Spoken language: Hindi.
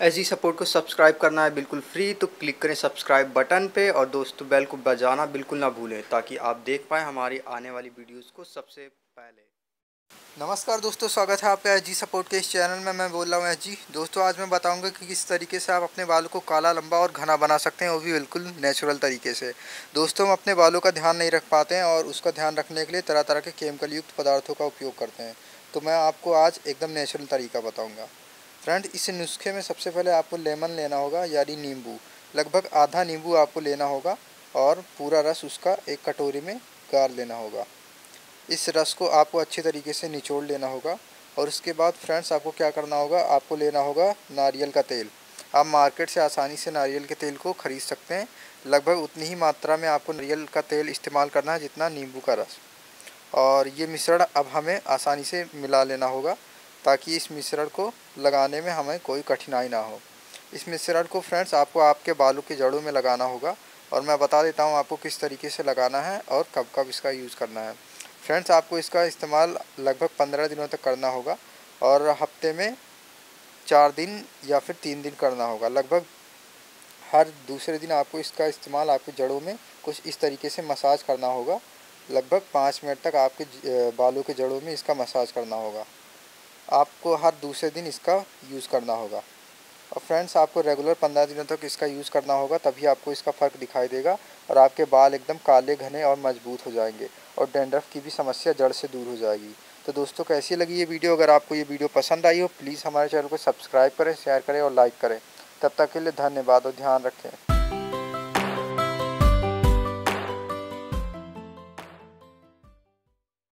एस जी सपोर्ट को सब्सक्राइब करना है बिल्कुल फ्री तो क्लिक करें सब्सक्राइब बटन पे और दोस्तों बेल को बजाना बिल्कुल ना भूलें ताकि आप देख पाएँ हमारी आने वाली वीडियोस को सबसे पहले। नमस्कार दोस्तों, स्वागत है आपका एच जी सपोर्ट के इस चैनल में। मैं बोल रहा हूँ एच जी दोस्तों, आज मैं बताऊँगा कि किस तरीके से आप अपने बालों को काला, लंबा और घना बना सकते हैं, वो भी बिल्कुल नेचुरल तरीके से। दोस्तों, हम अपने बालों का ध्यान नहीं रख पाते हैं और उसका ध्यान रखने के लिए तरह तरह के केमिकल युक्त पदार्थों का उपयोग करते हैं। तो मैं आपको आज एकदम नेचुरल तरीका बताऊँगा। फ्रेंड, इस नुस्खे में सबसे पहले आपको लेमन लेना होगा यानी नींबू। लगभग आधा नींबू आपको लेना होगा और पूरा रस उसका एक कटोरी में गार लेना होगा। इस रस को आपको अच्छे तरीके से निचोड़ लेना होगा और उसके बाद फ्रेंड्स, आपको क्या करना होगा? आपको लेना होगा नारियल का तेल। आप मार्केट से आसानी से नारियल के तेल को ख़रीद सकते हैं। लगभग उतनी ही मात्रा में आपको नारियल का तेल इस्तेमाल करना है जितना नींबू का रस। और ये मिश्रण अब हमें आसानी से मिला लेना होगा। ताकि इस मिश्रण को लगाने में हमें कोई कठिनाई ना हो। इस मिश्रण को फ्रेंड्स आपको आपके बालों की जड़ों में लगाना होगा और मैं बता देता हूँ आपको किस तरीके से लगाना है और कब कब इसका यूज़ करना है। फ्रेंड्स आपको इसका इस्तेमाल लगभग पंद्रह दिनों तक करना होगा और हफ़्ते में चार दिन या फिर तीन दिन करना होगा। लगभग हर दूसरे दिन आपको इसका इस्तेमाल आपके जड़ों में कुछ इस तरीके से मसाज करना होगा। लगभग पाँच मिनट तक आपके बालों के जड़ों में इसका मसाज करना होगा। आपको हर दूसरे दिन इसका यूज़ करना होगा। और फ्रेंड्स आपको रेगुलर पंद्रह दिनों तक इसका यूज़ करना होगा, तभी आपको इसका फ़र्क दिखाई देगा और आपके बाल एकदम काले, घने और मज़बूत हो जाएँगे और डेंड्रफ की भी समस्या जड़ से दूर हो जाएगी। तो दोस्तों, कैसी लगी ये वीडियो अगर आपको ये वीडियो पसंद आई हो प्लीज़ हमारे चैनल को सब्सक्राइब करें शेयर करें और लाइक करें। तब तक के लिए धन्यवाद और ध्यान रखें।